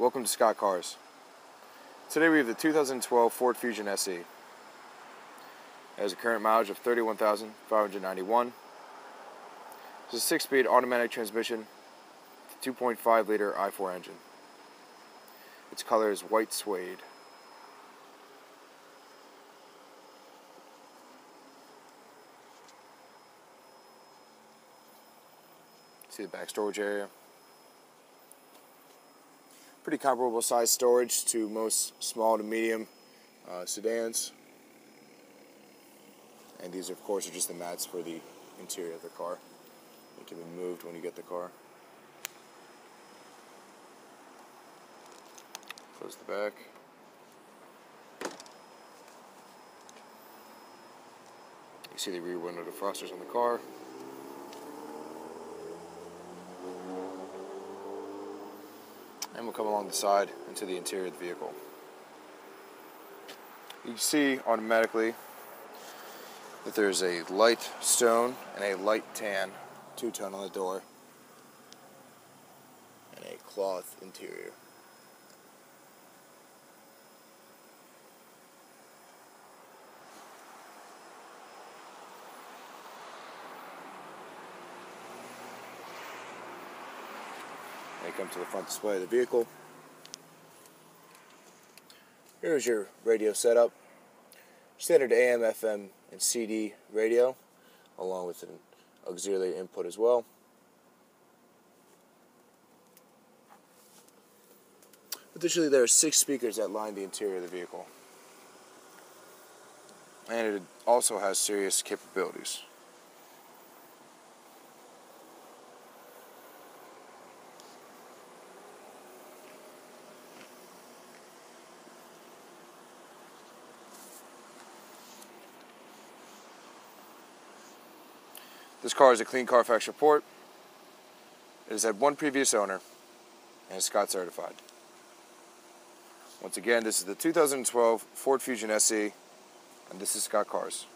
Welcome to Scott Cars. Today we have the 2012 Ford Fusion SE. It has a current mileage of 31,591. It's a six-speed automatic transmission, 2.5 liter i4 engine. Its color is white suede. See the back storage area. Pretty comparable size storage to most small to medium uh, sedans. And these, of course, are just the mats for the interior of the car. They can be moved when you get the car. Close the back. You see the rear window defrosters on the car. And we'll come along the side into the interior of the vehicle. You see automatically that there's a light stone and a light tan two-tone on the door and a cloth interior. And come to the front display of the vehicle. Here's your radio setup. Standard AM, FM, and CD radio, along with an auxiliary input as well. Additionally, there are six speakers that line the interior of the vehicle. And it also has Sirius capabilities. This car is a clean Carfax report. It has had one previous owner and is Scott certified. Once again, this is the 2012 Ford Fusion SE, and this is Scott Cars.